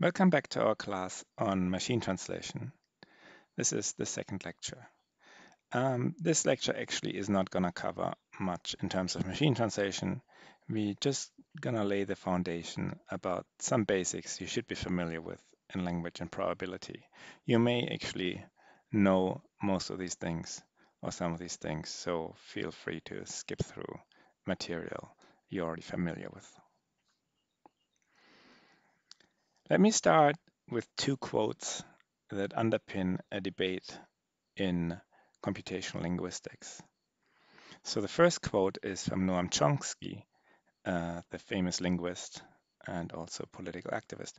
Welcome back to our class on machine translation. This is the second lecture. Um, this lecture actually is not going to cover much in terms of machine translation. We're just going to lay the foundation about some basics you should be familiar with in language and probability. You may actually know most of these things or some of these things, so feel free to skip through material you're already familiar with. Let me start with two quotes that underpin a debate in computational linguistics. So the first quote is from Noam Chomsky, uh, the famous linguist and also political activist,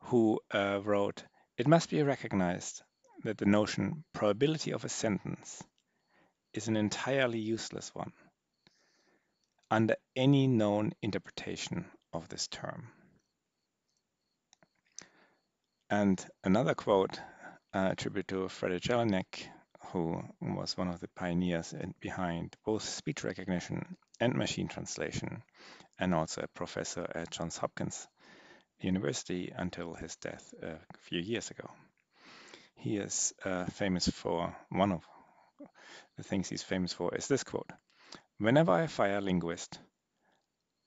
who uh, wrote, it must be recognized that the notion probability of a sentence is an entirely useless one under any known interpretation of this term. And another quote uh, attributed to Frederick Jelinek, who was one of the pioneers in, behind both speech recognition and machine translation, and also a professor at Johns Hopkins University until his death a few years ago. He is uh, famous for one of the things he's famous for is this quote Whenever I fire a linguist,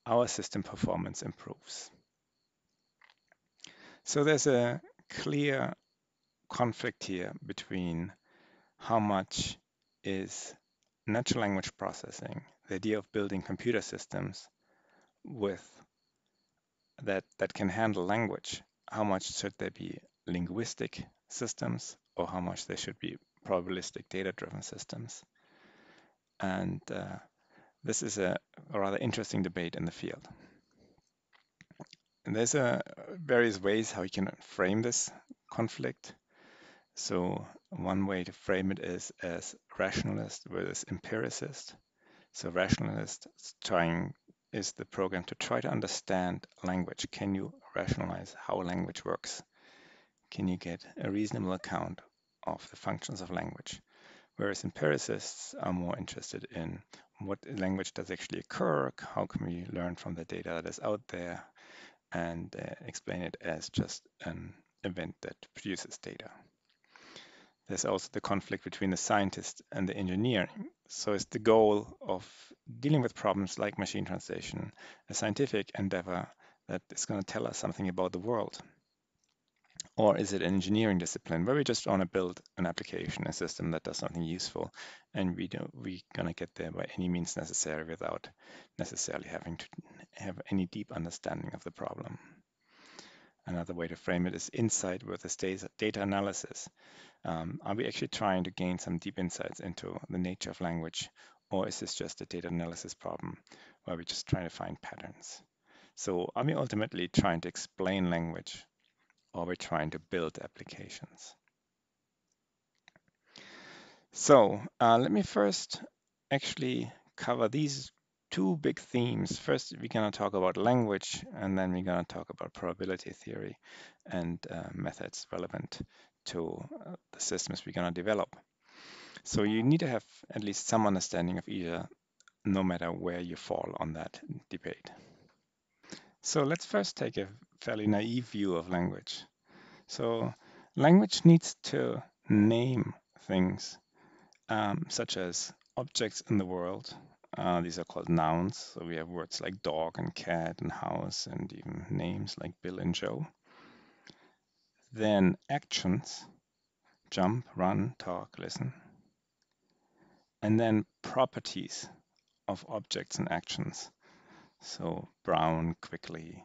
our system performance improves. So there's a clear conflict here between how much is natural language processing, the idea of building computer systems with that that can handle language, how much should there be linguistic systems or how much there should be probabilistic data-driven systems. And uh, this is a, a rather interesting debate in the field. And there's a various ways how you can frame this conflict. So one way to frame it is as rationalist versus empiricist. So rationalist trying is the program to try to understand language. Can you rationalize how language works? Can you get a reasonable account of the functions of language? Whereas empiricists are more interested in what language does actually occur, how can we learn from the data that is out there, and uh, explain it as just an event that produces data. There's also the conflict between the scientist and the engineer. So it's the goal of dealing with problems like machine translation, a scientific endeavor that is going to tell us something about the world. Or is it an engineering discipline where we just want to build an application, a system that does something useful, and we don't we're gonna get there by any means necessary without necessarily having to have any deep understanding of the problem. Another way to frame it is insight versus data analysis. Um, are we actually trying to gain some deep insights into the nature of language, or is this just a data analysis problem where we're just trying to find patterns? So are we ultimately trying to explain language or we're trying to build applications. So uh, let me first actually cover these two big themes. First, we're going to talk about language, and then we're going to talk about probability theory and uh, methods relevant to uh, the systems we're going to develop. So you need to have at least some understanding of either, no matter where you fall on that debate. So let's first take a fairly naive view of language. So language needs to name things um, such as objects in the world. Uh, these are called nouns. So we have words like dog and cat and house and even names like Bill and Joe. Then actions, jump, run, talk, listen. And then properties of objects and actions. So brown, quickly.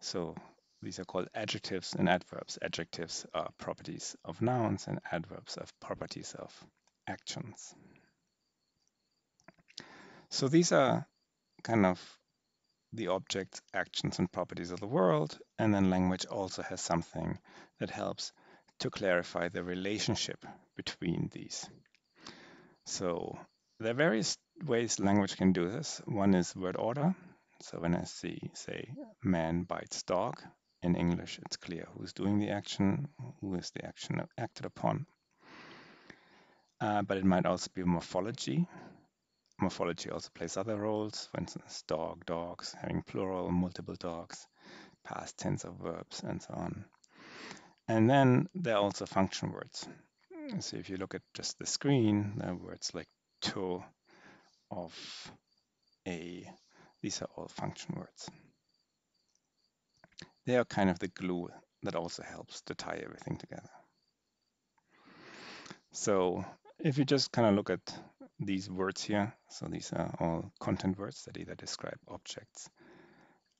So these are called adjectives and adverbs. Adjectives are properties of nouns and adverbs are properties of actions. So these are kind of the objects, actions, and properties of the world. And then language also has something that helps to clarify the relationship between these. So there are various ways language can do this. One is word order. So when I see, say, man bites dog, in English, it's clear who's doing the action, who is the action acted upon. Uh, but it might also be morphology. Morphology also plays other roles, for instance, dog, dogs, having plural, multiple dogs. past tense of verbs, and so on. And then there are also function words. So if you look at just the screen, there are words like to, of, a. These are all function words. They are kind of the glue that also helps to tie everything together. So if you just kind of look at these words here, so these are all content words that either describe objects,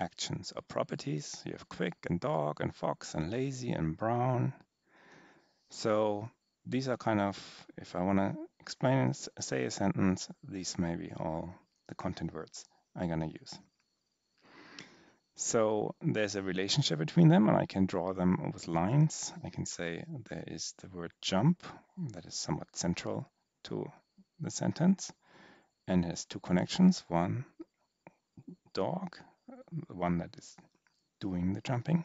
actions, or properties. You have quick and dog and fox and lazy and brown. So these are kind of, if I want to explain, say a sentence, these may be all the content words I'm going to use. So there's a relationship between them and I can draw them with lines. I can say there is the word jump that is somewhat central to the sentence and has two connections. One, dog, the one that is doing the jumping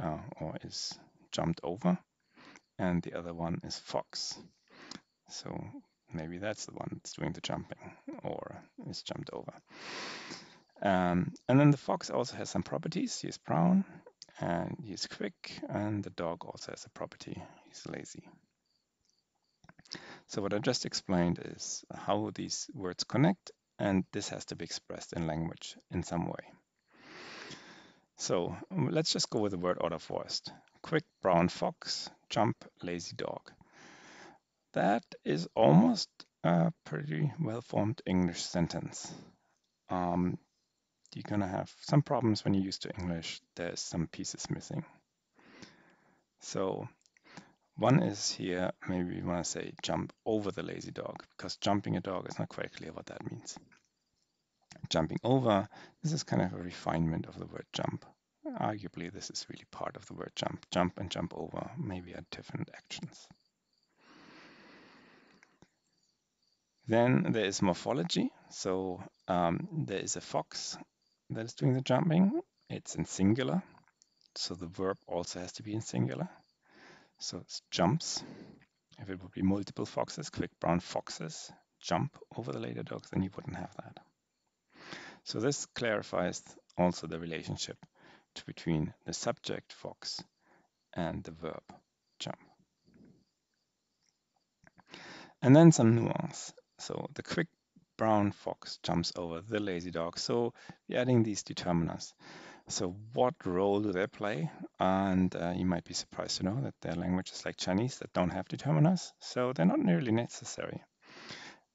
uh, or is jumped over. And the other one is fox. So maybe that's the one that's doing the jumping or is jumped over. Um, and then the fox also has some properties. He's brown and he's quick, and the dog also has a property. He's lazy. So what I just explained is how these words connect, and this has to be expressed in language in some way. So um, let's just go with the word order first. Quick brown fox, jump lazy dog. That is almost a pretty well-formed English sentence. Um, you're going to have some problems when you're used to English. There's some pieces missing. So one is here, maybe you want to say jump over the lazy dog, because jumping a dog is not quite clear what that means. Jumping over, this is kind of a refinement of the word jump. Arguably, this is really part of the word jump. Jump and jump over maybe are different actions. Then there is morphology. So um, there is a fox that is doing the jumping. It's in singular, so the verb also has to be in singular. So it's jumps. If it would be multiple foxes, quick brown foxes, jump over the later dogs, then you wouldn't have that. So this clarifies also the relationship between the subject fox and the verb jump. And then some nuance. So the quick brown fox jumps over the lazy dog. So we're adding these determiners. So what role do they play? And uh, you might be surprised to know that there are languages like Chinese that don't have determiners. So they're not nearly necessary.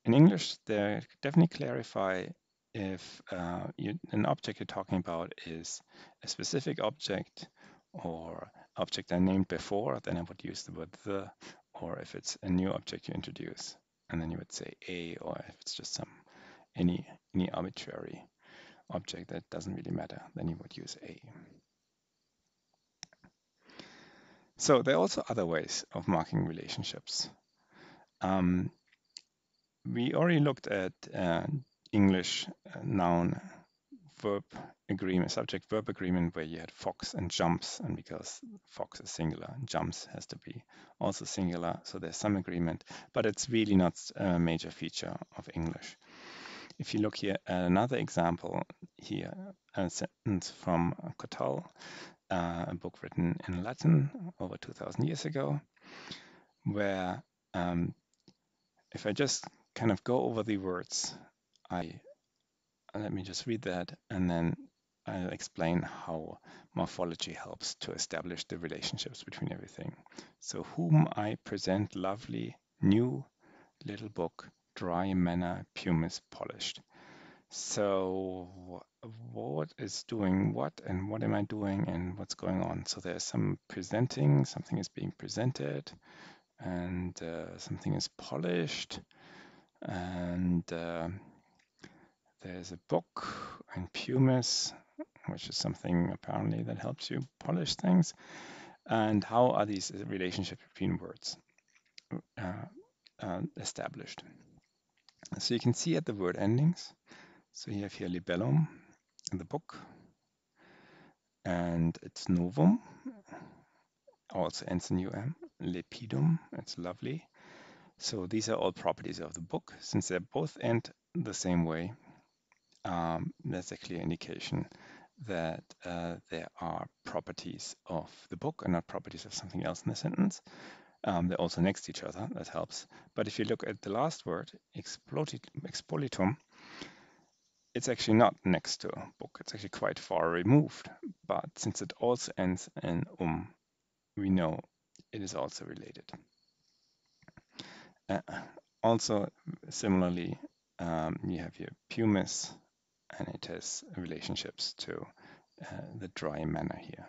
In English, they definitely clarify if uh, you, an object you're talking about is a specific object or object I named before, then I would use the word the, or if it's a new object you introduce and then you would say a, or if it's just some any any arbitrary object that doesn't really matter, then you would use a. So there are also other ways of marking relationships. Um, we already looked at uh, English uh, noun verb agreement, subject verb agreement where you had fox and jumps, and because fox is singular, jumps has to be also singular, so there's some agreement, but it's really not a major feature of English. If you look here at another example here, a sentence from Catullus, uh, a book written in Latin over 2000 years ago, where um, if I just kind of go over the words, I let me just read that and then I'll explain how morphology helps to establish the relationships between everything. So whom I present lovely, new little book, dry manner, pumice polished. So what is doing what and what am I doing and what's going on? So there's some presenting, something is being presented and uh, something is polished and uh, there's a book and pumice, which is something apparently that helps you polish things. And how are these relationships between words uh, uh, established? So you can see at the word endings. So you have here libellum, the book, and it's novum, also ends in um, lepidum, it's lovely. So these are all properties of the book. Since they both end the same way, um, that's a clear indication that uh, there are properties of the book and not properties of something else in the sentence. Um, they're also next to each other, that helps. But if you look at the last word, expolitum, it's actually not next to a book. It's actually quite far removed. But since it also ends in um, we know it is also related. Uh, also, similarly, um, you have your pumice, and it has relationships to uh, the dry manner here.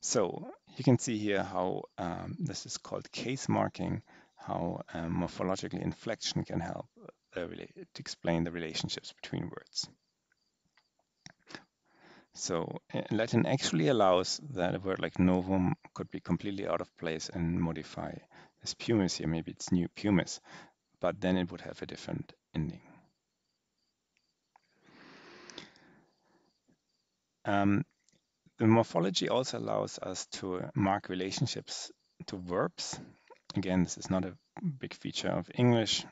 So you can see here how um, this is called case marking, how um, morphological inflection can help uh, to explain the relationships between words. So uh, Latin actually allows that a word like novum could be completely out of place and modify this pumice here. Maybe it's new pumice, but then it would have a different ending. Um, the morphology also allows us to mark relationships to verbs. Again, this is not a big feature of English.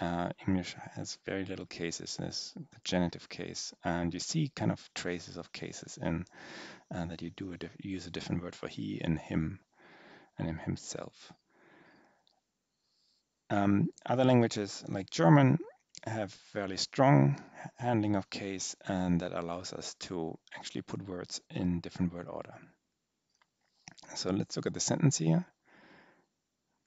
Uh, English has very little cases, there's the genitive case, and you see kind of traces of cases in uh, that you do a use a different word for he and him and him himself. Um, other languages like German have fairly strong handling of case and that allows us to actually put words in different word order. So let's look at the sentence here.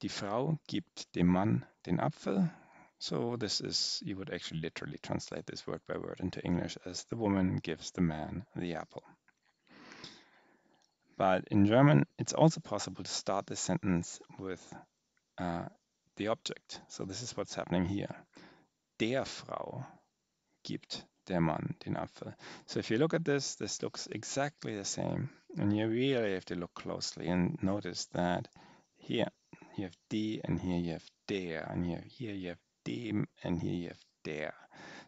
Die Frau gibt dem Mann den Apfel. So this is, you would actually literally translate this word by word into English as the woman gives the man the apple. But in German, it's also possible to start the sentence with uh, the object. So this is what's happening here der Frau gibt der Mann den Apfel. So if you look at this, this looks exactly the same. And you really have to look closely and notice that here you have die and here you have der and here, here you have dem and here you have der.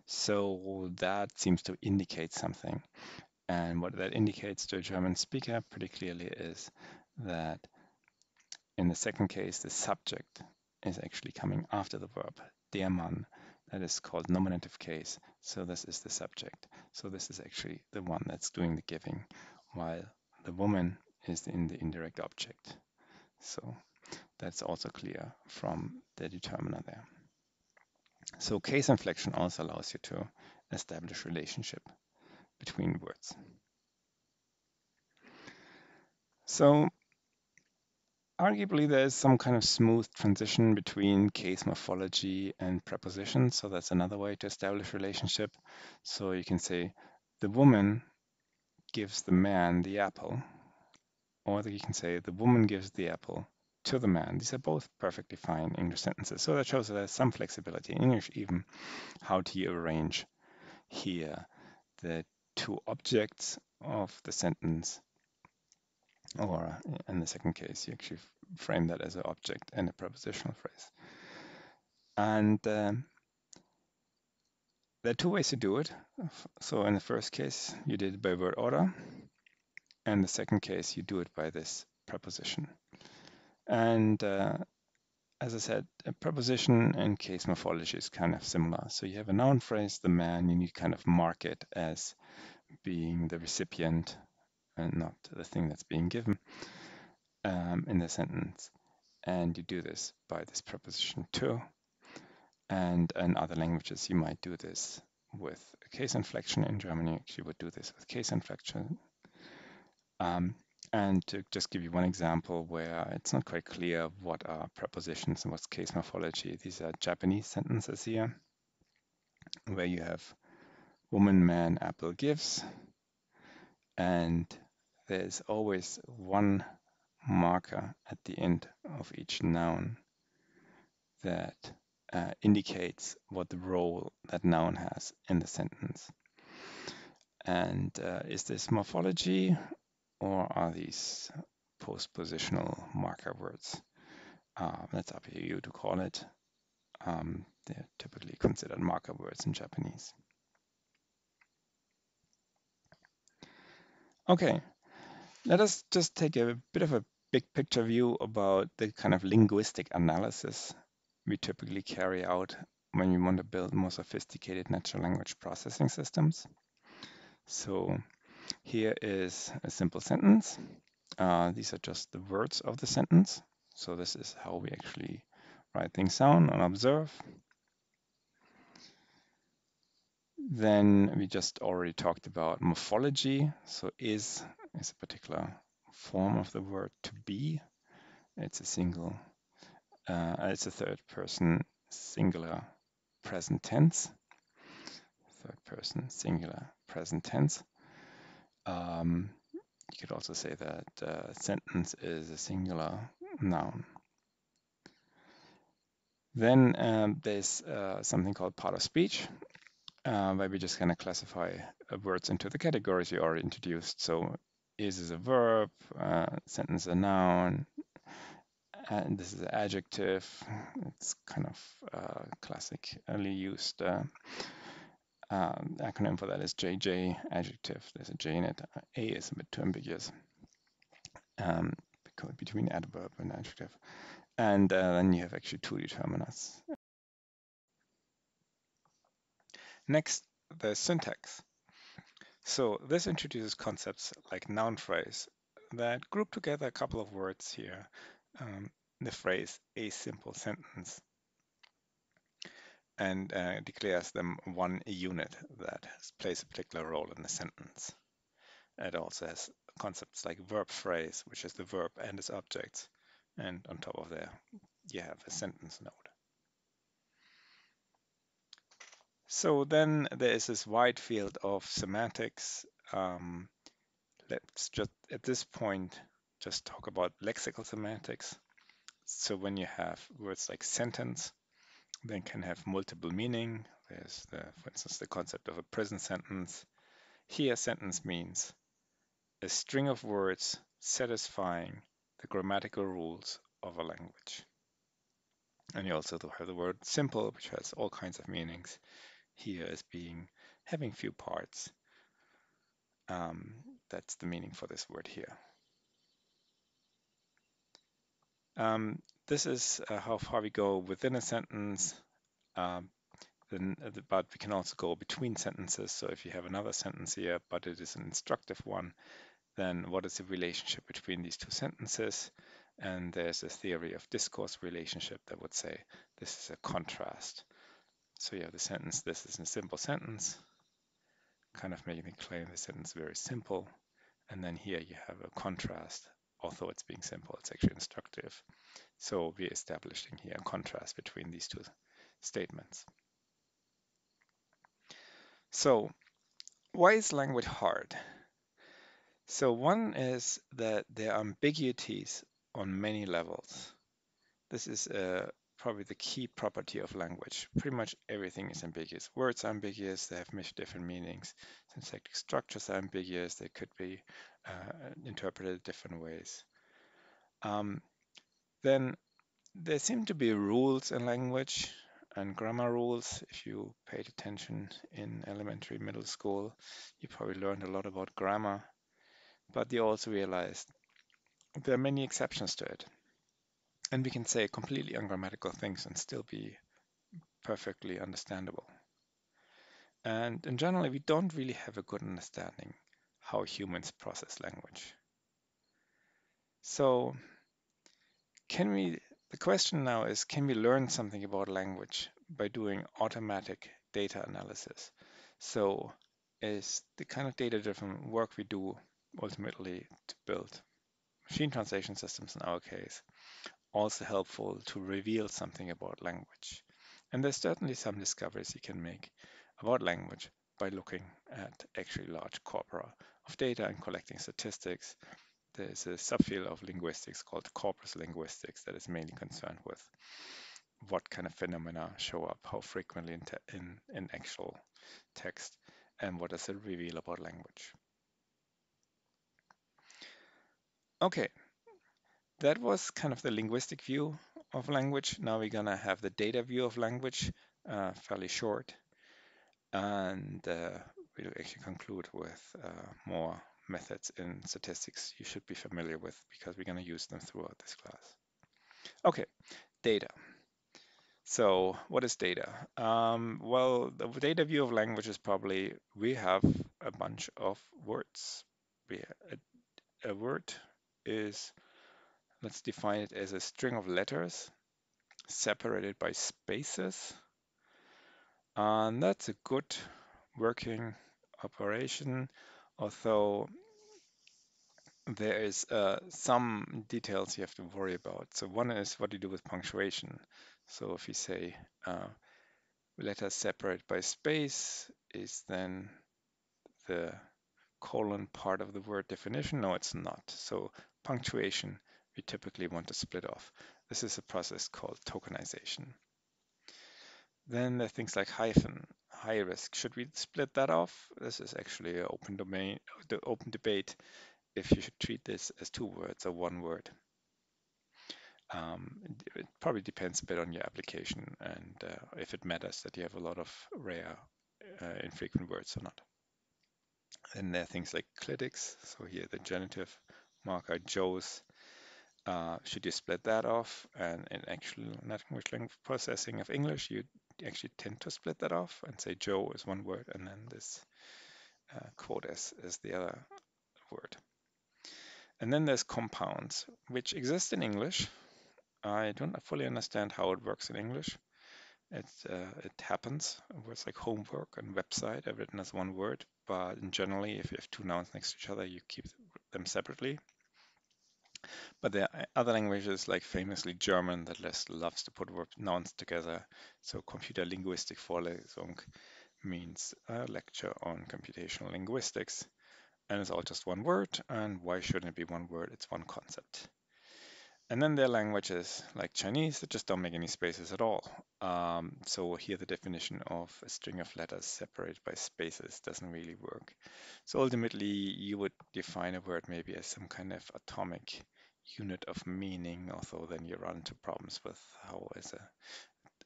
So that seems to indicate something. And what that indicates to a German speaker pretty clearly is that in the second case, the subject is actually coming after the verb, der Mann. That is called nominative case. So this is the subject. So this is actually the one that's doing the giving, while the woman is in the indirect object. So that's also clear from the determiner there. So case inflection also allows you to establish relationship between words. So arguably there is some kind of smooth transition between case morphology and prepositions. So that's another way to establish relationship. So you can say the woman gives the man the apple, or you can say the woman gives the apple to the man. These are both perfectly fine English sentences. So that shows that there's some flexibility in English even how to arrange here the two objects of the sentence or in the second case, you actually frame that as an object and a prepositional phrase. And um, there are two ways to do it. So in the first case, you did it by word order. And the second case, you do it by this preposition. And uh, as I said, a preposition and case morphology is kind of similar. So you have a noun phrase, the man, and you kind of mark it as being the recipient and not the thing that's being given um, in the sentence. And you do this by this preposition to. And in other languages, you might do this with case inflection. In German, you would do this with case inflection. Um, and to just give you one example where it's not quite clear what are prepositions and what's case morphology, these are Japanese sentences here, where you have woman, man, apple gives, and there's always one marker at the end of each noun that uh, indicates what the role that noun has in the sentence. And uh, is this morphology or are these postpositional marker words? Uh, that's up to you to call it. Um, they're typically considered marker words in Japanese. Okay, let us just take a bit of a big picture view about the kind of linguistic analysis we typically carry out when we want to build more sophisticated natural language processing systems. So here is a simple sentence. Uh, these are just the words of the sentence. So this is how we actually write things down and observe. Then we just already talked about morphology. So is is a particular form of the word to be. It's a single, uh, it's a third person singular present tense. Third person singular present tense. Um, you could also say that uh, sentence is a singular noun. Then um, there's uh, something called part of speech, uh, where we just kind of classify uh, words into the categories you already introduced. So is is a verb, uh, sentence a noun, and this is an adjective. It's kind of uh, classically used uh, um, acronym for that is JJ, adjective. There's a J in it. A is a bit too ambiguous. Um, between adverb and adjective. And uh, then you have actually two determinants. Next, the syntax. So this introduces concepts like noun phrase that group together a couple of words here. Um, the phrase a simple sentence and uh, declares them one unit that plays a particular role in the sentence. It also has concepts like verb phrase, which is the verb and its objects, and on top of there you have a sentence node. So then there is this wide field of semantics. Um, let's just at this point just talk about lexical semantics. So when you have words like sentence, they can have multiple meaning. There's, the, for instance, the concept of a prison sentence. Here, sentence means a string of words satisfying the grammatical rules of a language. And you also have the word simple, which has all kinds of meanings. Here as being having few parts. Um, that's the meaning for this word here. Um, this is uh, how far we go within a sentence. Um, then, uh, but we can also go between sentences. So if you have another sentence here, but it is an instructive one, then what is the relationship between these two sentences? And there's a theory of discourse relationship that would say this is a contrast. So you have the sentence, this is a simple sentence, kind of making the claim the sentence very simple. And then here you have a contrast although it's being simple, it's actually instructive. So we're establishing here a contrast between these two statements. So why is language hard? So one is that there are ambiguities on many levels. This is uh, probably the key property of language. Pretty much everything is ambiguous. Words are ambiguous, they have many different meanings. Syntactic structures are ambiguous, they could be uh, interpreted different ways. Um, then there seem to be rules in language and grammar rules. If you paid attention in elementary, middle school, you probably learned a lot about grammar, but you also realized there are many exceptions to it. And we can say completely ungrammatical things and still be perfectly understandable. And in general, we don't really have a good understanding how humans process language. So can we, the question now is, can we learn something about language by doing automatic data analysis? So is the kind of data-driven work we do ultimately to build machine translation systems in our case also helpful to reveal something about language. And there's certainly some discoveries you can make about language by looking at actually large corpora of data and collecting statistics. There's a subfield of linguistics called corpus linguistics that is mainly concerned with what kind of phenomena show up, how frequently in, in, in actual text, and what does it reveal about language. Okay, that was kind of the linguistic view of language. Now we're gonna have the data view of language, uh, fairly short. And uh, we'll actually conclude with uh, more methods in statistics you should be familiar with because we're gonna use them throughout this class. Okay, data. So what is data? Um, well, the data view of language is probably we have a bunch of words. We, a, a word is, let's define it as a string of letters separated by spaces. And that's a good working operation, although there is uh, some details you have to worry about. So one is what do you do with punctuation. So if you say uh, letters separate by space is then the colon part of the word definition? No, it's not. So punctuation, we typically want to split off. This is a process called tokenization. Then there are things like hyphen, high risk. Should we split that off? This is actually an open domain, the open debate if you should treat this as two words or one word. Um, it probably depends a bit on your application and uh, if it matters that you have a lot of rare uh, infrequent words or not. Then there are things like clitics. So here the genitive marker Joe's. Uh, should you split that off? And in actual natural language processing of English, you actually tend to split that off and say Joe is one word and then this uh, quote is, is the other word. And then there's compounds, which exist in English. I don't fully understand how it works in English. It, uh, it happens. Words like homework and website are written as one word, but generally, if you have two nouns next to each other, you keep them separately. But there are other languages, like famously German, that less loves to put words nouns together. So Computerlinguistik Vorlesung means a lecture on computational linguistics. And it's all just one word. And why shouldn't it be one word? It's one concept. And then there are languages like Chinese that just don't make any spaces at all. Um, so here the definition of a string of letters separated by spaces doesn't really work. So ultimately you would define a word maybe as some kind of atomic unit of meaning, although then you run into problems with how is a,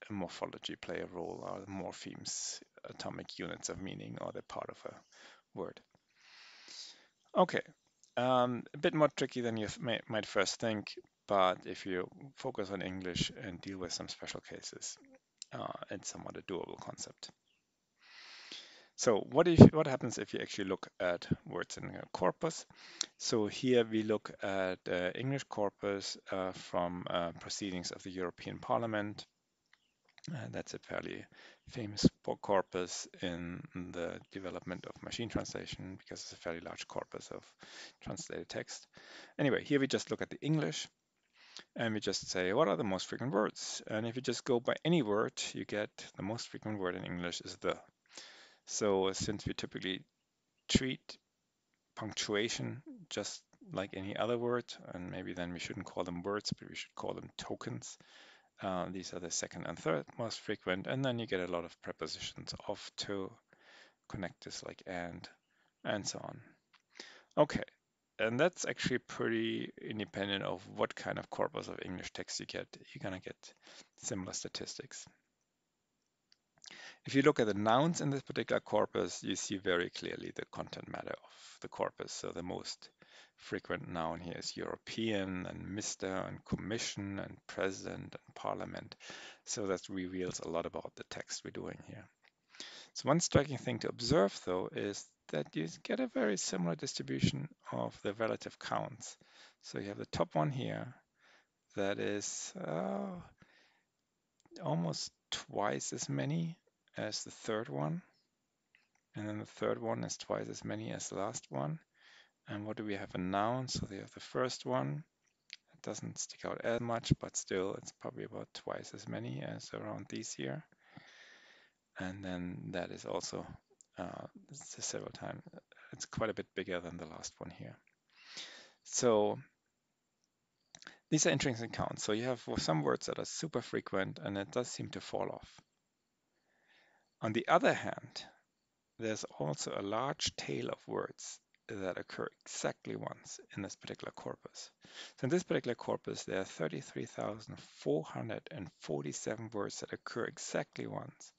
a morphology play a role, or morphemes atomic units of meaning, or they're part of a word. Okay, um, a bit more tricky than you may, might first think, but if you focus on English and deal with some special cases, uh, it's somewhat a doable concept. So what if what happens if you actually look at words in a corpus? So here we look at uh, English corpus uh, from uh, proceedings of the European Parliament. Uh, that's a fairly famous corpus in the development of machine translation because it's a fairly large corpus of translated text. Anyway, here we just look at the English and we just say, what are the most frequent words? And if you just go by any word, you get the most frequent word in English is the. So since we typically treat punctuation just like any other word, and maybe then we shouldn't call them words, but we should call them tokens. Uh, these are the second and third most frequent, and then you get a lot of prepositions of, to, connectors like and, and so on. Okay, and that's actually pretty independent of what kind of corpus of English text you get. You're gonna get similar statistics. If you look at the nouns in this particular corpus, you see very clearly the content matter of the corpus. So the most frequent noun here is European and Mr. and Commission and President and Parliament. So that reveals a lot about the text we're doing here. So one striking thing to observe though is that you get a very similar distribution of the relative counts. So you have the top one here that is uh, almost twice as many as the third one. And then the third one is twice as many as the last one. And what do we have a noun? So they have the first one. It doesn't stick out as much, but still it's probably about twice as many as around these here. And then that is also uh, several times. It's quite a bit bigger than the last one here. So these are interesting counts. So you have some words that are super frequent and it does seem to fall off. On the other hand, there's also a large tail of words that occur exactly once in this particular corpus. So in this particular corpus, there are 33,447 words that occur exactly once.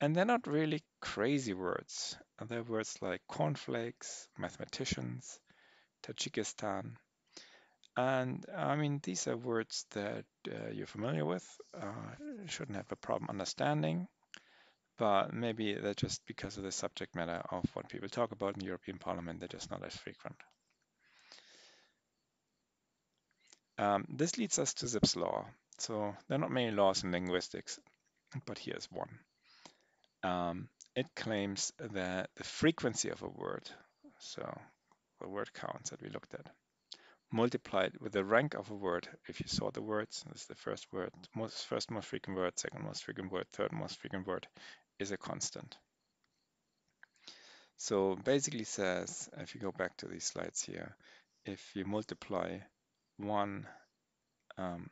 And they're not really crazy words. They're words like cornflakes, mathematicians, Tajikistan. And I mean, these are words that uh, you're familiar with, uh, shouldn't have a problem understanding but maybe they're just because of the subject matter of what people talk about in the European Parliament, they're just not as frequent. Um, this leads us to Zipf's law. So there are not many laws in linguistics, but here's one. Um, it claims that the frequency of a word, so the word counts that we looked at, multiplied with the rank of a word. If you sort the words, this is the first word, most first most frequent word, second most frequent word, third most frequent word, is a constant. So basically says, if you go back to these slides here, if you multiply one um,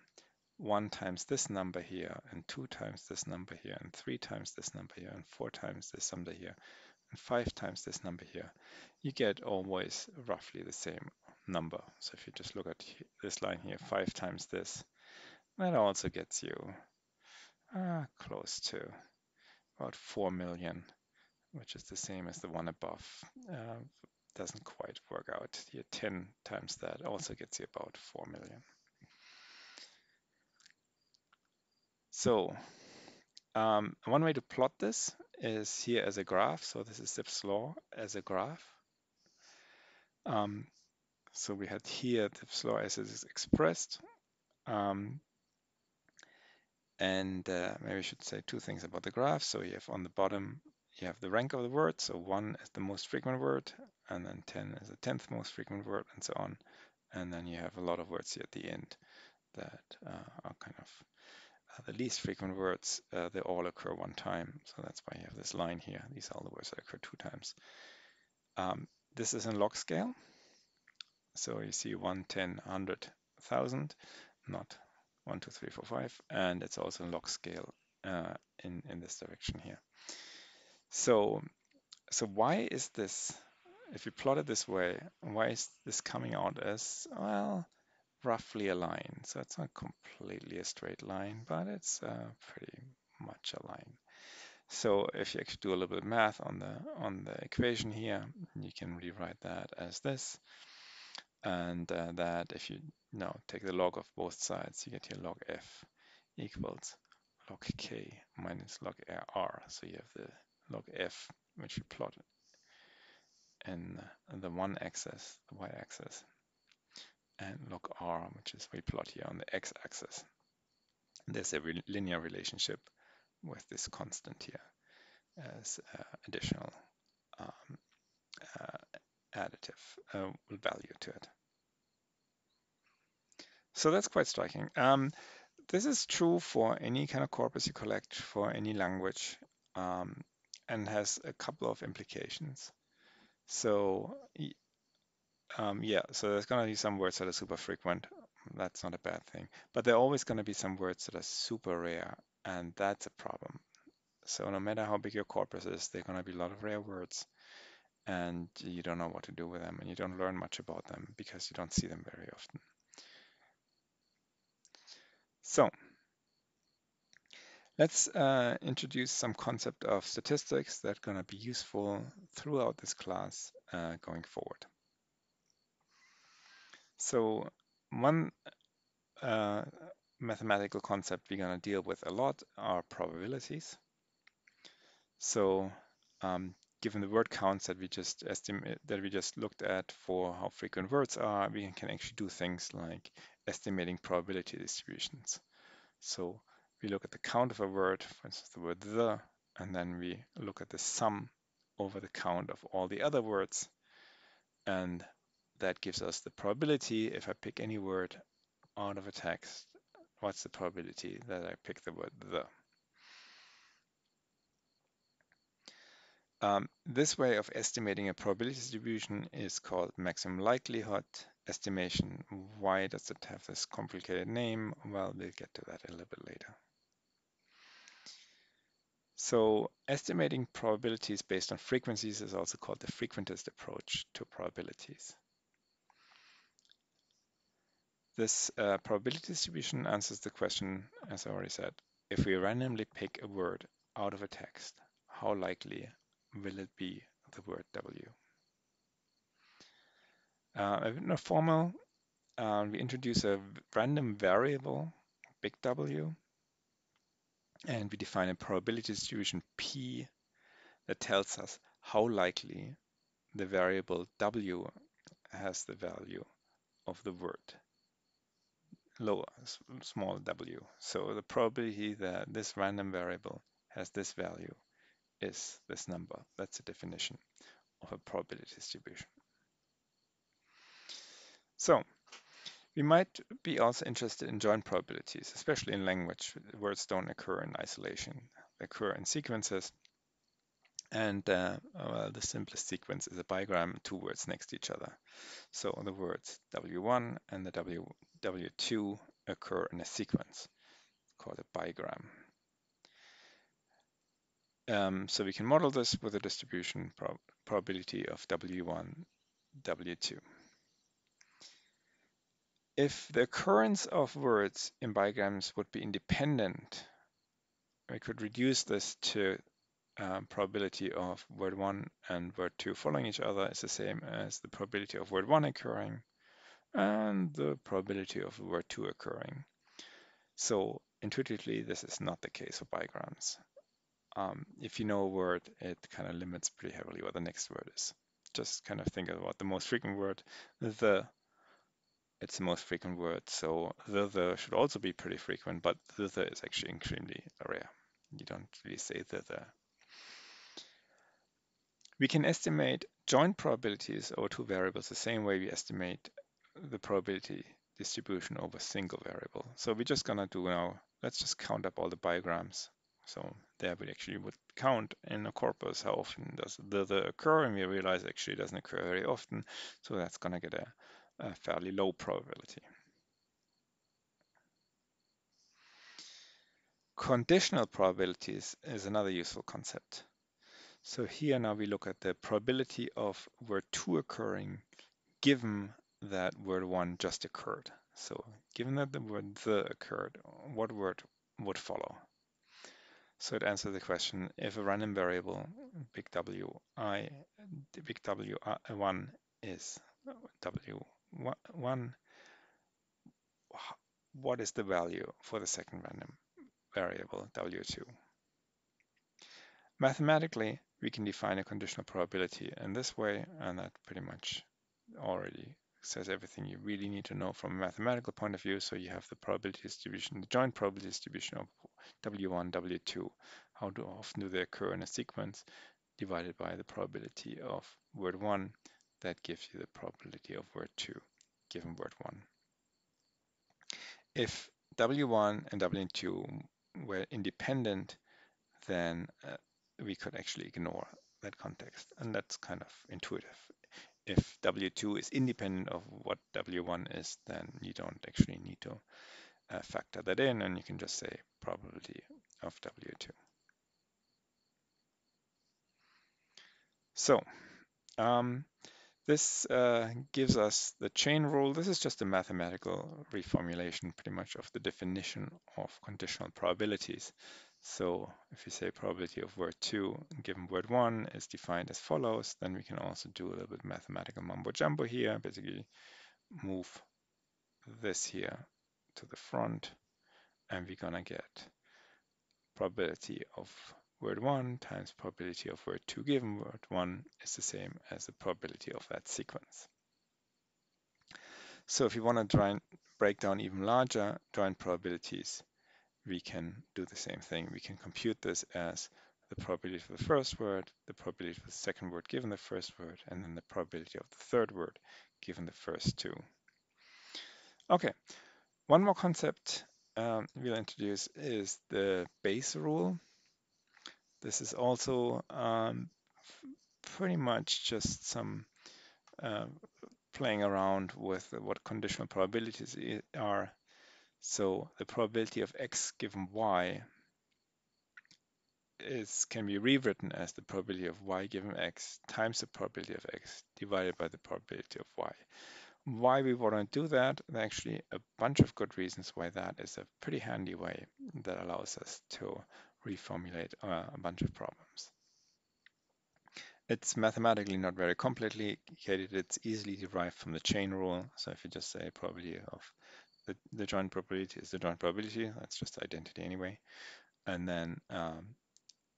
one times this number here, and two times this number here, and three times this number here, and four times this number here, and five times this number here, you get always roughly the same number. So if you just look at this line here, five times this, that also gets you uh, close to about 4 million, which is the same as the one above. Uh, doesn't quite work out. Here 10 times that also gets you about 4 million. So um, one way to plot this is here as a graph. So this is Zipf's law as a graph. Um, so we had here Zipf's law as it is expressed. Um, and uh, maybe I should say two things about the graph. So you have on the bottom, you have the rank of the word. So one is the most frequent word, and then 10 is the 10th most frequent word, and so on. And then you have a lot of words here at the end that uh, are kind of uh, the least frequent words. Uh, they all occur one time. So that's why you have this line here. These are the words that occur two times. Um, this is in log scale. So you see 1, 10, 100, 1000, not one, two, three, four, five, and it's also in log scale uh, in, in this direction here. So, so why is this, if you plot it this way, why is this coming out as, well, roughly a line? So it's not completely a straight line, but it's uh, pretty much a line. So if you actually do a little bit of math on the on the equation here, you can rewrite that as this and uh, that if you, now take the log of both sides, you get here log f equals log k minus log r. So you have the log f, which you plot in the one axis, the y-axis, and log r, which is we plot here on the x-axis. There's a re linear relationship with this constant here as uh, additional um, uh, additive uh, value to it. So that's quite striking. Um, this is true for any kind of corpus you collect for any language um, and has a couple of implications. So um, yeah, so there's going to be some words that are super frequent. That's not a bad thing. But there are always going to be some words that are super rare, and that's a problem. So no matter how big your corpus is, there are going to be a lot of rare words and you don't know what to do with them and you don't learn much about them because you don't see them very often. So let's uh, introduce some concept of statistics that are going to be useful throughout this class uh, going forward. So one uh, mathematical concept we're going to deal with a lot are probabilities. So um, given the word counts that we just estimate eh, that we just looked at for how frequent words are, we can actually do things like estimating probability distributions. So we look at the count of a word, for instance, the word the, and then we look at the sum over the count of all the other words. And that gives us the probability, if I pick any word out of a text, what's the probability that I pick the word the? Um, this way of estimating a probability distribution is called maximum likelihood estimation. Why does it have this complicated name? Well, we'll get to that a little bit later. So estimating probabilities based on frequencies is also called the frequentist approach to probabilities. This uh, probability distribution answers the question, as I already said, if we randomly pick a word out of a text, how likely will it be the word W? Uh, in a formal, uh, we introduce a random variable, big W, And we define a probability distribution P that tells us how likely the variable W has the value of the word lower, small w. So the probability that this random variable has this value is this number. That's the definition of a probability distribution. So we might be also interested in joint probabilities, especially in language. Words don't occur in isolation. They occur in sequences. And uh, well, the simplest sequence is a bigram, two words next to each other. So the words W1 and the w, W2 occur in a sequence called a bigram. Um, so we can model this with a distribution prob probability of W1, W2. If the occurrence of words in bigrams would be independent, we could reduce this to um, probability of word 1 and word 2 following each other is the same as the probability of word 1 occurring and the probability of word 2 occurring. So intuitively, this is not the case for bigrams um, if you know a word, it kind of limits pretty heavily what the next word is. Just kind of think about the most frequent word, the. It's the most frequent word, so the the should also be pretty frequent, but the the is actually extremely rare. You don't really say the the. We can estimate joint probabilities over two variables the same way we estimate the probability distribution over a single variable. So we're just gonna do now, let's just count up all the bigrams so there we actually would count in a corpus how often does the, the occur, and we realize actually it doesn't occur very often. So that's going to get a, a fairly low probability. Conditional probabilities is another useful concept. So here now we look at the probability of word 2 occurring given that word 1 just occurred. So given that the word the occurred, what word would follow? So it answers the question, if a random variable, big W i, big W1 is W1, what is the value for the second random variable, W2? Mathematically, we can define a conditional probability in this way, and that pretty much already says everything you really need to know from a mathematical point of view. So you have the probability distribution, the joint probability distribution of W1, W2. How do, often do they occur in a sequence divided by the probability of word 1. That gives you the probability of word 2 given word 1. If W1 and W2 were independent, then uh, we could actually ignore that context. And that's kind of intuitive if W2 is independent of what W1 is, then you don't actually need to uh, factor that in and you can just say probability of W2. So um, this uh, gives us the chain rule. This is just a mathematical reformulation pretty much of the definition of conditional probabilities. So if you say probability of word 2 given word 1 is defined as follows, then we can also do a little bit mathematical mumbo jumbo here, basically move this here to the front and we're gonna get probability of word 1 times probability of word 2 given word 1 is the same as the probability of that sequence. So if you want to try and break down even larger joint probabilities, we can do the same thing. We can compute this as the probability for the first word, the probability for the second word given the first word, and then the probability of the third word given the first two. Okay, one more concept um, we'll introduce is the Bayes rule. This is also um, pretty much just some uh, playing around with what conditional probabilities are so the probability of x given y is can be rewritten as the probability of y given x times the probability of x divided by the probability of y. Why we want to do that, there are actually a bunch of good reasons why that is a pretty handy way that allows us to reformulate uh, a bunch of problems. It's mathematically not very complicated, it's easily derived from the chain rule. So if you just say probability of the, joint probability is the joint probability. That's just identity anyway. and then um,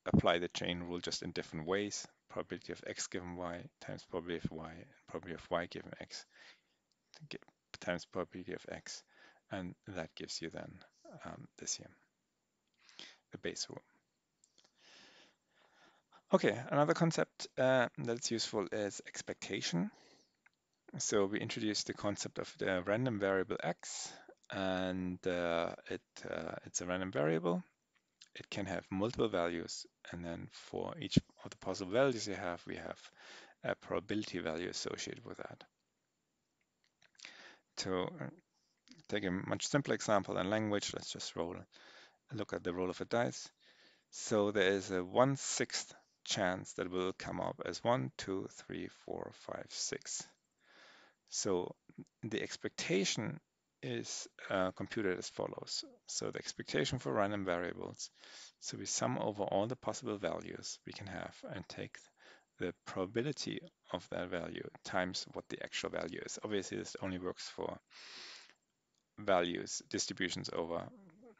apply the chain rule just in different ways. Probability of x given y times probability of y, and probability of y given x times probability of x, and that gives you then um, this here, the Bayes rule. Okay, another concept uh, that's useful is expectation. So we introduced the concept of the random variable x, and uh, it uh, it's a random variable. It can have multiple values, and then for each of the possible values you have, we have a probability value associated with that. To uh, take a much simpler example in language, let's just roll a look at the roll of a dice. So there is a one-sixth chance that will come up as one, two, three, four, five, six. So the expectation is uh, computed as follows. So the expectation for random variables. So we sum over all the possible values we can have and take the probability of that value times what the actual value is. Obviously, this only works for values, distributions over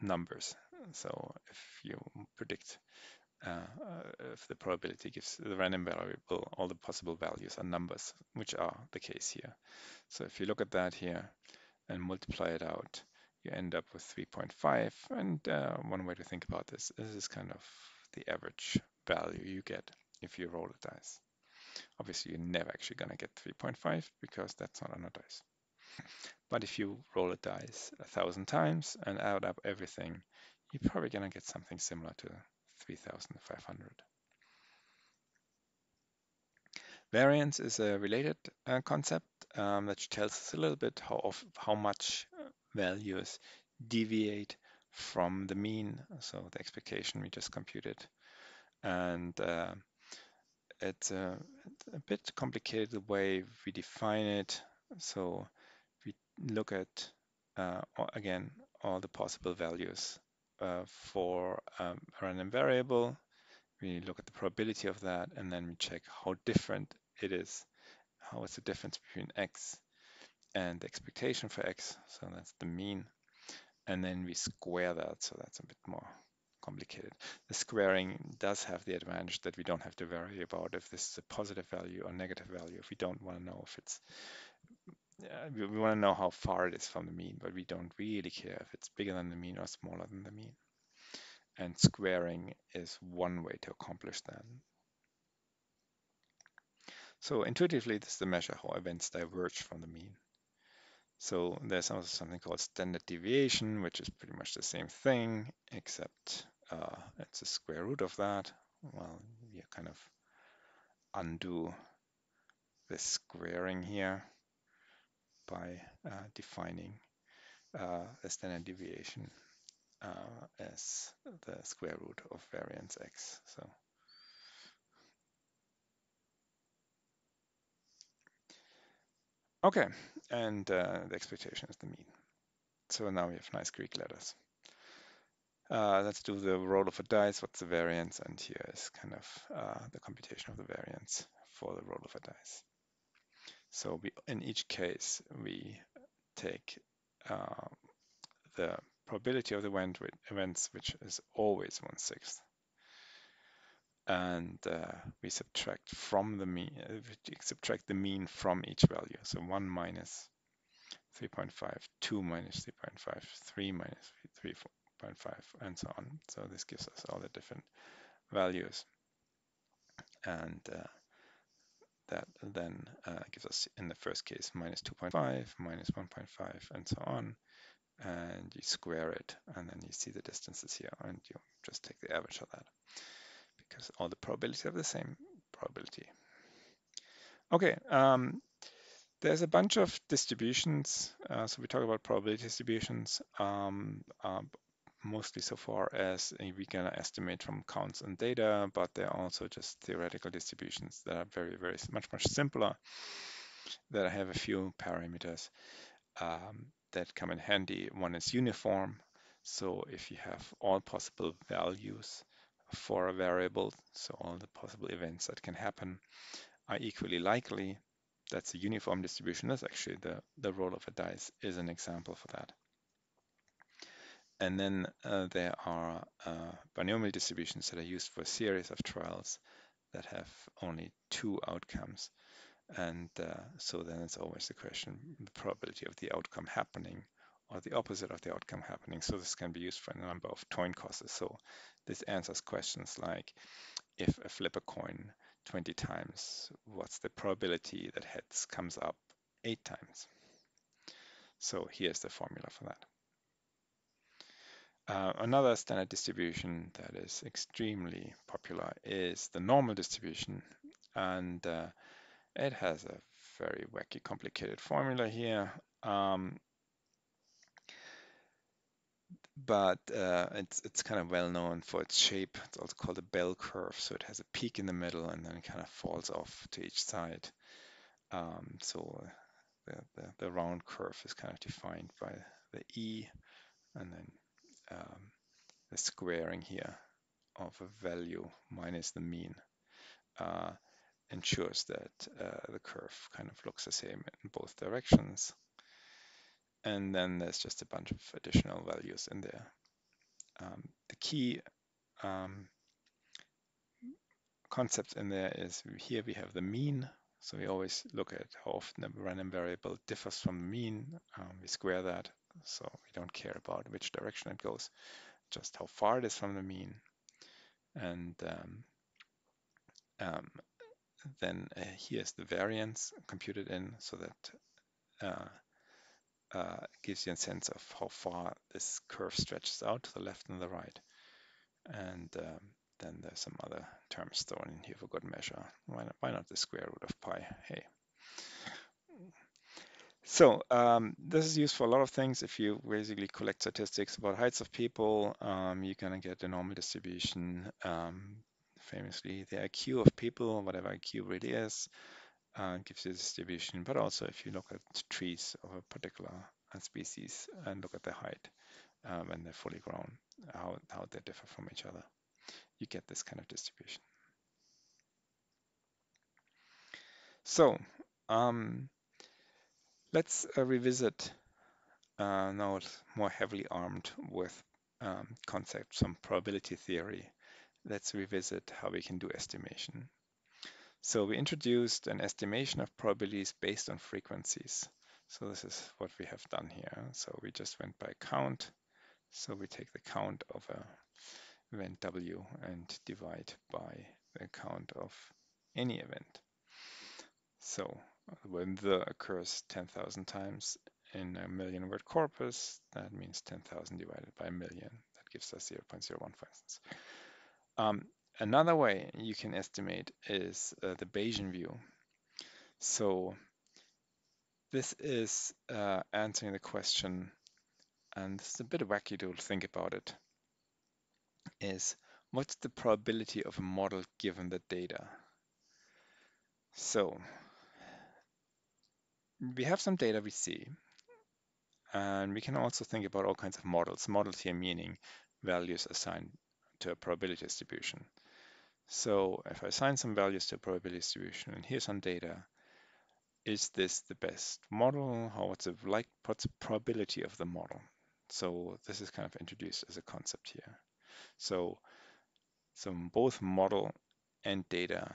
numbers. So if you predict if the probability gives the random variable all the possible values are numbers, which are the case here. So if you look at that here and multiply it out, you end up with 3.5. And uh, one way to think about this, this is kind of the average value you get if you roll a dice. Obviously, you're never actually going to get 3.5 because that's not on a dice. But if you roll a dice a thousand times and add up everything, you're probably going to get something similar to 3,500. Variance is a related uh, concept um, that tells us a little bit how of how much uh, values deviate from the mean, so the expectation we just computed. And uh, it's a, a, bit complicated the way we define it. So we look at, uh, again, all the possible values uh, for um, a random variable. We look at the probability of that, and then we check how different it is. How is the difference between x and the expectation for x? So that's the mean. And then we square that, so that's a bit more complicated. The squaring does have the advantage that we don't have to worry about if this is a positive value or negative value. If we don't want to know if it's, uh, we, we want to know how far it is from the mean, but we don't really care if it's bigger than the mean or smaller than the mean. And squaring is one way to accomplish that. So intuitively, this is the measure how events diverge from the mean. So there's also something called standard deviation, which is pretty much the same thing, except uh, it's a square root of that. Well, you kind of undo the squaring here by uh, defining uh, the standard deviation uh, as the square root of variance x. So Okay, and uh, the expectation is the mean. So now we have nice Greek letters. Uh, let's do the roll of a dice. What's the variance? And here is kind of uh, the computation of the variance for the roll of a dice. So we, in each case, we take uh, the probability of the event, events, which is always one sixth, and uh, we subtract from the mean, uh, subtract the mean from each value. So 1 minus 3.5, 2 minus 3.5, 3 minus 3.5, and so on. So this gives us all the different values. And uh, that then uh, gives us, in the first case, minus 2.5, minus 1.5, and so on. And you square it, and then you see the distances here, and you just take the average of that because all the probabilities have the same probability. Okay, um, there's a bunch of distributions. Uh, so we talk about probability distributions, um, uh, mostly so far as we can estimate from counts and data, but they're also just theoretical distributions that are very, very much, much simpler, that I have a few parameters um, that come in handy. One is uniform. So if you have all possible values for a variable, so all the possible events that can happen are equally likely. That's a uniform distribution. That's actually the, the roll of a dice is an example for that. And then uh, there are uh, binomial distributions that are used for a series of trials that have only two outcomes. And uh, so then it's always the question, the probability of the outcome happening or the opposite of the outcome happening. So this can be used for a number of coin tosses. So this answers questions like, if I flip a coin 20 times, what's the probability that heads comes up eight times? So here's the formula for that. Uh, another standard distribution that is extremely popular is the normal distribution. And uh, it has a very wacky, complicated formula here. Um, but uh, it's it's kind of well known for its shape. It's also called a bell curve, so it has a peak in the middle and then it kind of falls off to each side. Um, so the, the, the, round curve is kind of defined by the e, and then um, the squaring here of a value minus the mean uh, ensures that uh, the curve kind of looks the same in both directions. And then there's just a bunch of additional values in there. Um, the key um, concept in there is here we have the mean. So we always look at how often a random variable differs from the mean. Um, we square that, so we don't care about which direction it goes, just how far it is from the mean. And um, um, then uh, here's the variance computed in so that uh, uh, gives you a sense of how far this curve stretches out to the left and the right. And um, then there's some other terms thrown in here for good measure. Why not, why not the square root of pi? Hey. So um, this is used for a lot of things. If you basically collect statistics about heights of people, um, you're to get the normal distribution, um, famously the IQ of people, whatever IQ really is uh, gives you a distribution. But also if you look at trees of a particular uh, species and look at the height when they're fully grown, how, how they differ from each other, you get this kind of distribution. So um, let's uh, revisit uh, now more heavily armed with um, concepts from probability theory. Let's revisit how we can do estimation. So we introduced an estimation of probabilities based on frequencies. So this is what we have done here. So we just went by count. So we take the count of a event W and divide by the count of any event. So when the occurs 10,000 times in a million word corpus, that means 10,000 divided by a million. That gives us 0.01 for instance. Um, Another way you can estimate is uh, the Bayesian view. So this is uh, answering the question, and it's a bit wacky to think about it, is what's the probability of a model given the data? So we have some data we see, and we can also think about all kinds of models. Models here meaning values assigned to a probability distribution. So if I assign some values to a probability distribution and here's some data, is this the best model? How what's the like what's the probability of the model? So this is kind of introduced as a concept here. So so both model and data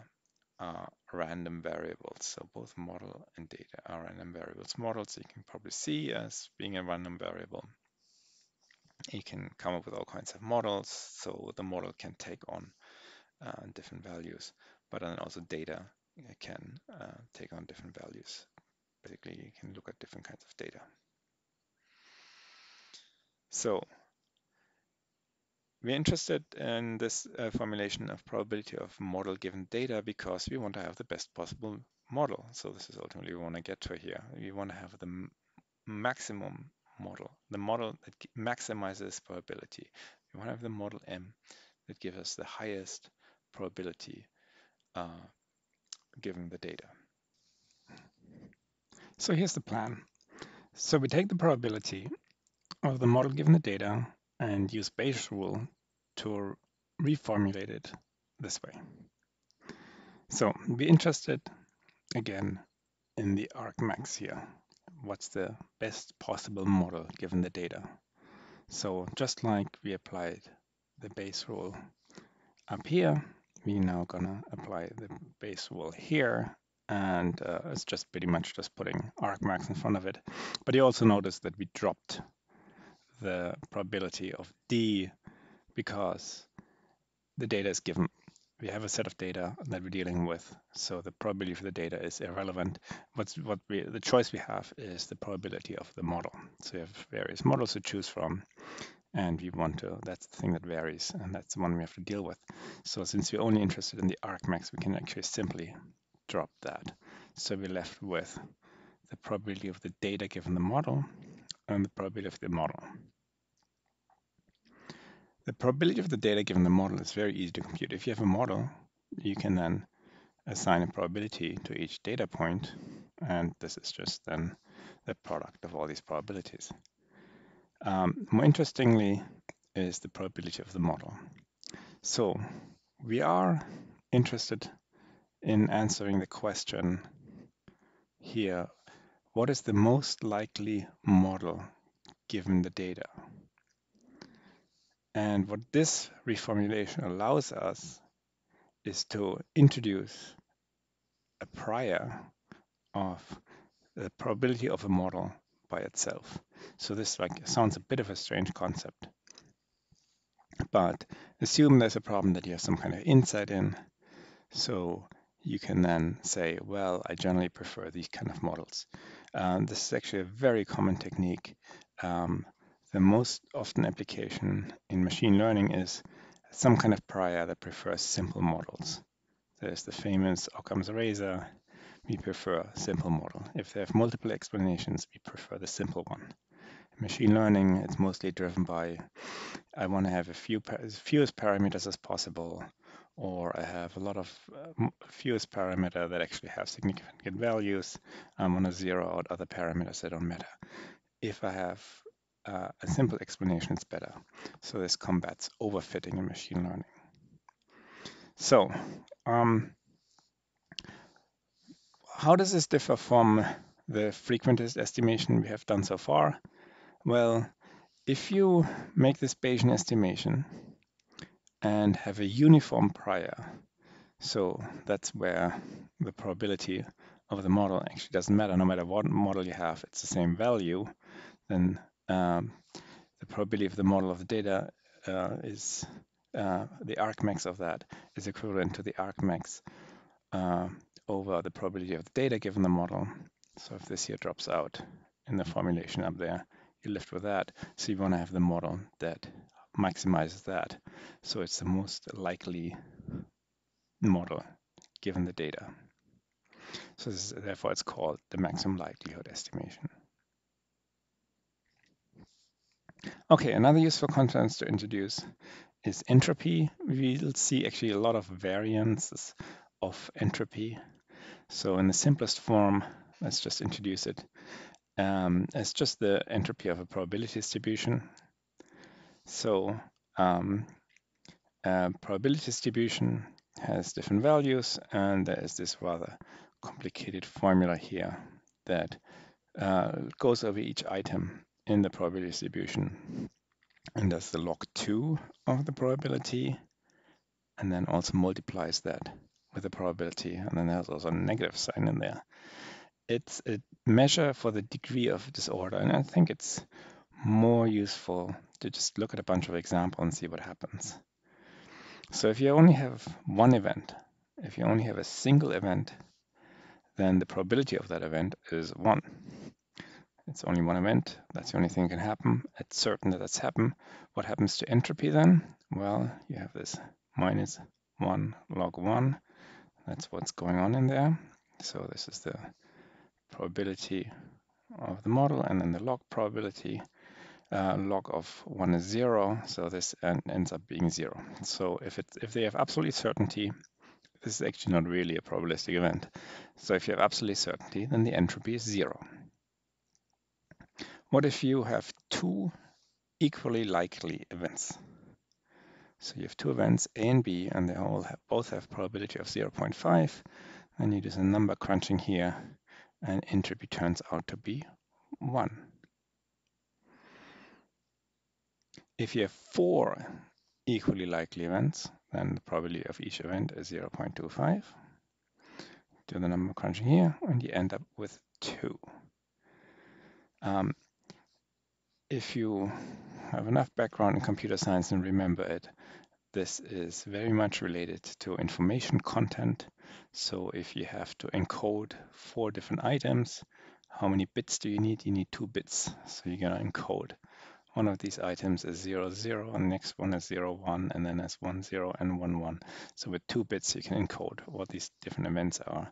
are random variables. So both model and data are random variables. Models you can probably see as being a random variable. You can come up with all kinds of models. So the model can take on uh, different values, but then also data can uh, take on different values. Basically, you can look at different kinds of data. So we're interested in this uh, formulation of probability of model given data because we want to have the best possible model. So this is ultimately we want to get to here. We want to have the maximum model, the model that maximizes probability. We want to have the model M that gives us the highest probability uh, given the data. So here's the plan. So we take the probability of the model given the data and use Bayes' rule to reformulate it this way. So be interested again in the argmax here. What's the best possible model given the data? So just like we applied the Bayes rule up here, we're now gonna apply the Bayes rule here and uh, it's just pretty much just putting argmax in front of it. But you also notice that we dropped the probability of D because the data is given. We have a set of data that we're dealing with, so the probability for the data is irrelevant. What's what we the choice we have is the probability of the model. So we have various models to choose from, and we want to. That's the thing that varies, and that's the one we have to deal with. So since we're only interested in the argmax, we can actually simply drop that. So we're left with the probability of the data given the model and the probability of the model. The probability of the data given the model is very easy to compute. If you have a model, you can then assign a probability to each data point, and this is just then the product of all these probabilities. Um, more interestingly is the probability of the model. So we are interested in answering the question here, what is the most likely model given the data? And what this reformulation allows us is to introduce a prior of the probability of a model by itself. So this like sounds a bit of a strange concept. But assume there's a problem that you have some kind of insight in. So you can then say, well, I generally prefer these kind of models. Um, this is actually a very common technique. Um, the most often application in machine learning is some kind of prior that prefers simple models. There's the famous Occam's razor. We prefer simple model. If they have multiple explanations, we prefer the simple one. In machine learning, it's mostly driven by I want to have a few as fewest parameters as possible, or I have a lot of uh, fewest parameter that actually have significant values. I want to zero out other parameters that don't matter. If I have uh, a simple explanation is better. So this combats overfitting in machine learning. So um, how does this differ from the frequentist estimation we have done so far? Well, if you make this Bayesian estimation and have a uniform prior, so that's where the probability of the model actually doesn't matter. No matter what model you have, it's the same value, then um, the probability of the model of the data uh, is uh, the argmax of that is equivalent to the argmax uh, over the probability of the data given the model. So if this here drops out in the formulation up there, you're left with that. So you want to have the model that maximizes that. So it's the most likely model given the data. So is, therefore it's called the maximum likelihood estimation. Okay, another useful concept to introduce is entropy. We'll see actually a lot of variances of entropy. So in the simplest form, let's just introduce it. Um, it's just the entropy of a probability distribution. So um, probability distribution has different values, and there is this rather complicated formula here that uh, goes over each item in the probability distribution. And does the log 2 of the probability, and then also multiplies that with the probability, and then there's also a negative sign in there. It's a measure for the degree of disorder, and I think it's more useful to just look at a bunch of examples and see what happens. So if you only have one event, if you only have a single event, then the probability of that event is 1. It's only one event. That's the only thing that can happen. It's certain that that's happened. What happens to entropy then? Well, you have this minus 1 log 1. That's what's going on in there. So this is the probability of the model, and then the log probability. Uh, log of 1 is 0, so this ends up being 0. So if, it, if they have absolute certainty, this is actually not really a probabilistic event. So if you have absolute certainty, then the entropy is 0. What if you have two equally likely events? So you have two events, A and B, and they all have, both have probability of 0.5. And you do some number crunching here, and entropy turns out to be 1. If you have four equally likely events, then the probability of each event is 0.25. Do the number crunching here, and you end up with two. Um, if you have enough background in computer science and remember it, this is very much related to information content. So if you have to encode four different items, how many bits do you need? You need two bits. So you're going to encode one of these items is 0, 0, and the next one is 0, 1, and then there's 1, 0, and 1, 1. So with two bits, you can encode what these different events are.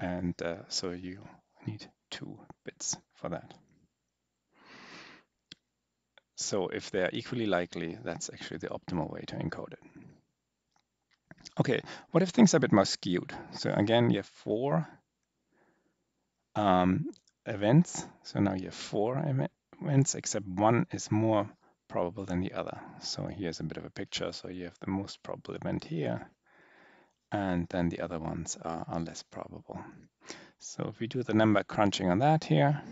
And uh, so you need two bits for that. So if they're equally likely, that's actually the optimal way to encode it. Okay, what if things are a bit more skewed? So again, you have four um, events. So now you have four events, except one is more probable than the other. So here's a bit of a picture. So you have the most probable event here, and then the other ones are, are less probable. So if we do the number crunching on that here,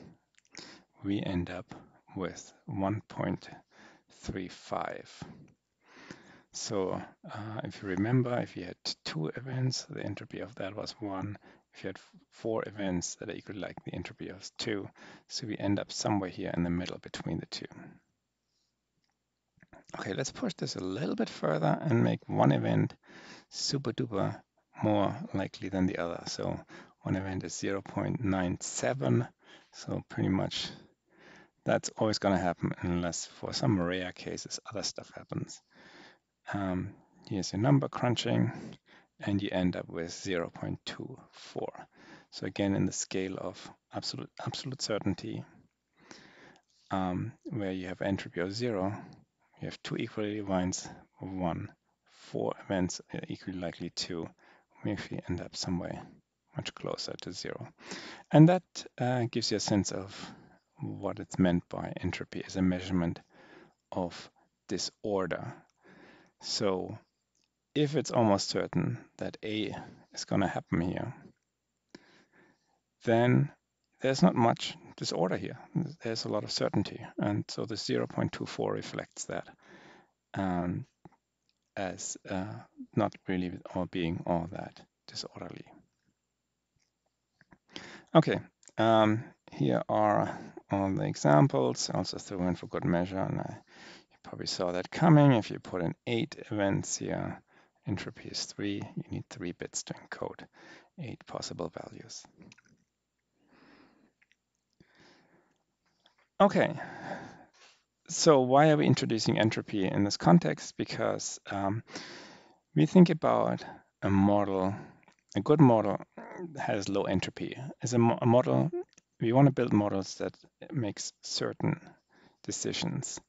we end up with 1.35. So uh, if you remember, if you had two events, the entropy of that was one. If you had four events that are equal like the entropy of two, so we end up somewhere here in the middle between the two. Okay, let's push this a little bit further and make one event super duper more likely than the other. So one event is 0.97, so pretty much that's always going to happen unless for some rare cases other stuff happens. Um, here's your number crunching, and you end up with 0.24. So again, in the scale of absolute, absolute certainty, um, where you have entropy of zero, you have two equally events of one, four events equally likely two, we actually end up somewhere much closer to zero. And that uh, gives you a sense of what it's meant by entropy as a measurement of disorder. So if it's almost certain that A is going to happen here, then there's not much disorder here. There's a lot of certainty. And so the 0.24 reflects that um, as uh, not really all being all that disorderly. Okay, um, here are all the examples. Also threw in for good measure, and I, you probably saw that coming. If you put in eight events here, entropy is three. You need three bits to encode eight possible values. Okay, so why are we introducing entropy in this context? Because um, we think about a model, a good model has low entropy. As a, mo a model we want to build models that makes certain decisions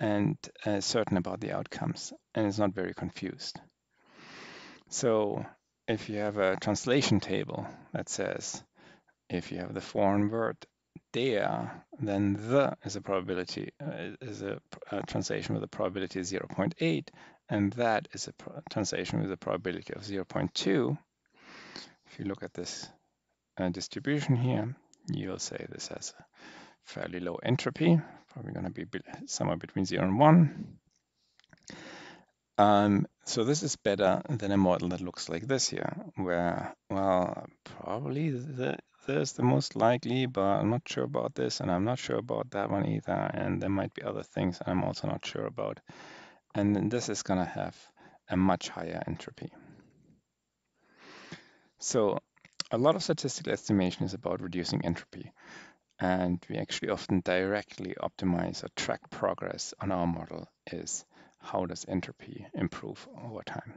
and uh, certain about the outcomes and is not very confused. So if you have a translation table that says if you have the foreign word der, then the is a probability uh, is a, a, translation with a probability of 0.8, and that is a translation with a probability of 0.2. If you look at this uh, distribution here, you'll say this has a fairly low entropy, probably going to be somewhere between 0 and 1. Um, so this is better than a model that looks like this here, where, well, probably the, this is the most likely, but I'm not sure about this, and I'm not sure about that one either, and there might be other things I'm also not sure about. And this is going to have a much higher entropy. So a lot of statistical estimation is about reducing entropy. And we actually often directly optimize or track progress on our model is how does entropy improve over time.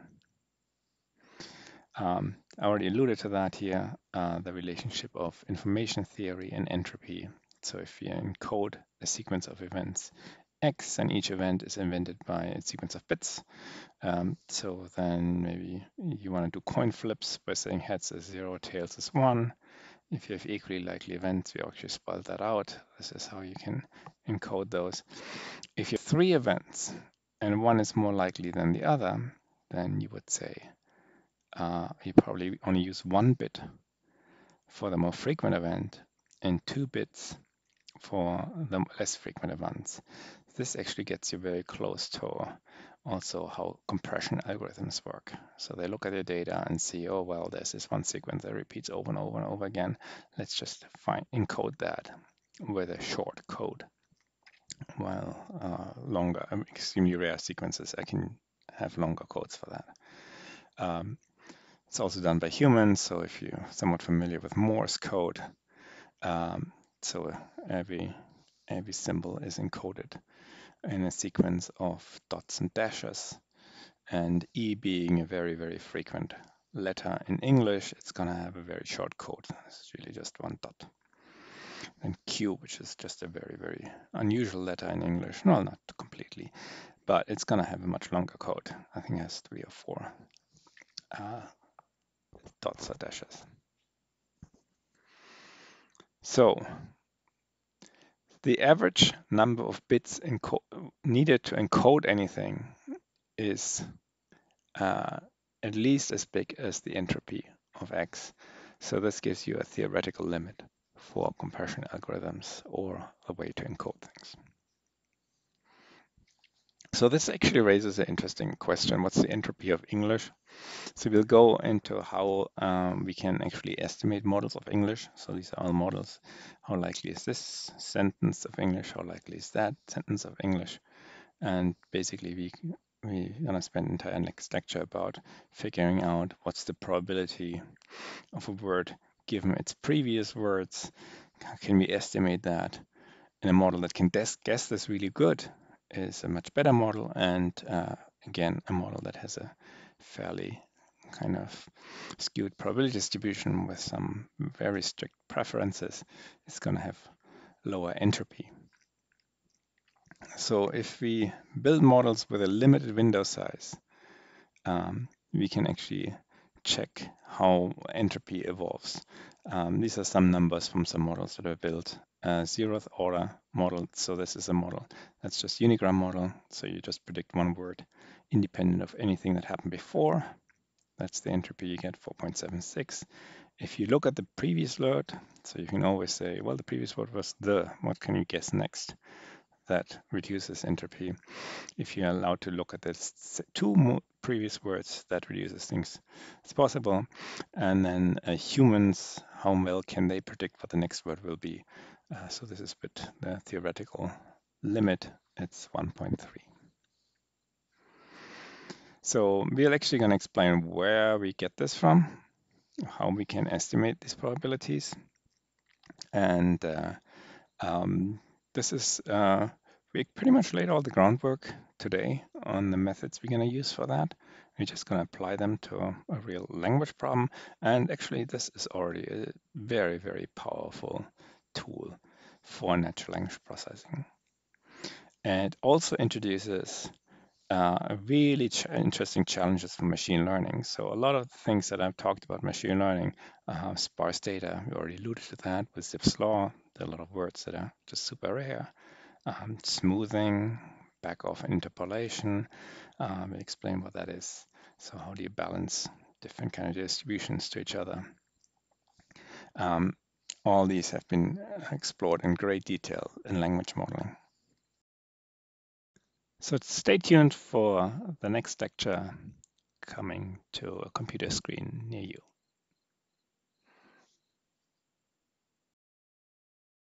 Um, I already alluded to that here, uh, the relationship of information theory and entropy. So if you encode a sequence of events X and each event is invented by a sequence of bits. Um, so then maybe you want to do coin flips by saying heads is zero, tails is one. If you have equally likely events, we actually spell that out. This is how you can encode those. If you have three events and one is more likely than the other, then you would say uh, you probably only use one bit for the more frequent event and two bits for the less frequent events. This actually gets you very close to also how compression algorithms work. So they look at your data and see, oh, well, there's this one sequence that repeats over and over and over again. Let's just find encode that with a short code. While uh, longer, extremely rare sequences, I can have longer codes for that. Um, it's also done by humans, so if you're somewhat familiar with Morse code, um, so every every symbol is encoded in a sequence of dots and dashes. And E being a very, very frequent letter in English, it's going to have a very short code. It's really just one dot. And Q, which is just a very, very unusual letter in English. Well, not completely, but it's going to have a much longer code. I think it has three or four uh, dots or dashes. So the average number of bits needed to encode anything is uh, at least as big as the entropy of X. So this gives you a theoretical limit for compression algorithms or a way to encode things. So this actually raises an interesting question. What's the entropy of English? So we'll go into how um, we can actually estimate models of English. So these are all models. How likely is this sentence of English? How likely is that sentence of English? And basically we we're gonna spend entire next lecture about figuring out what's the probability of a word given its previous words. Can we estimate that in a model that can guess this really good? Is a much better model and uh, again a model that has a fairly kind of skewed probability distribution with some very strict preferences is going to have lower entropy. So if we build models with a limited window size, um, we can actually check how entropy evolves. Um, these are some numbers from some models that are built uh, zeroth order model. So this is a model that's just unigram model. So you just predict one word independent of anything that happened before. That's the entropy you get 4.76. If you look at the previous word, so you can always say, well, the previous word was the, what can you guess next? That reduces entropy. If you're allowed to look at the two previous words, that reduces things. It's possible. And then uh, humans, how well can they predict what the next word will be? Uh, so this is with the theoretical limit, it's 1.3. So we're actually going to explain where we get this from, how we can estimate these probabilities. And uh, um, this is, uh, we pretty much laid all the groundwork today on the methods we're going to use for that. We're just going to apply them to a, a real language problem. And actually, this is already a very, very powerful tool for natural language processing. And it also introduces uh, really ch interesting challenges for machine learning. So a lot of things that I've talked about machine learning, uh, sparse data, we already alluded to that with Zipf's law. There are a lot of words that are just super rare. Um, smoothing, back off interpolation, um, explain what that is. So how do you balance different kind of distributions to each other? Um, all these have been uh, explored in great detail in language modeling. So stay tuned for the next lecture coming to a computer screen near you.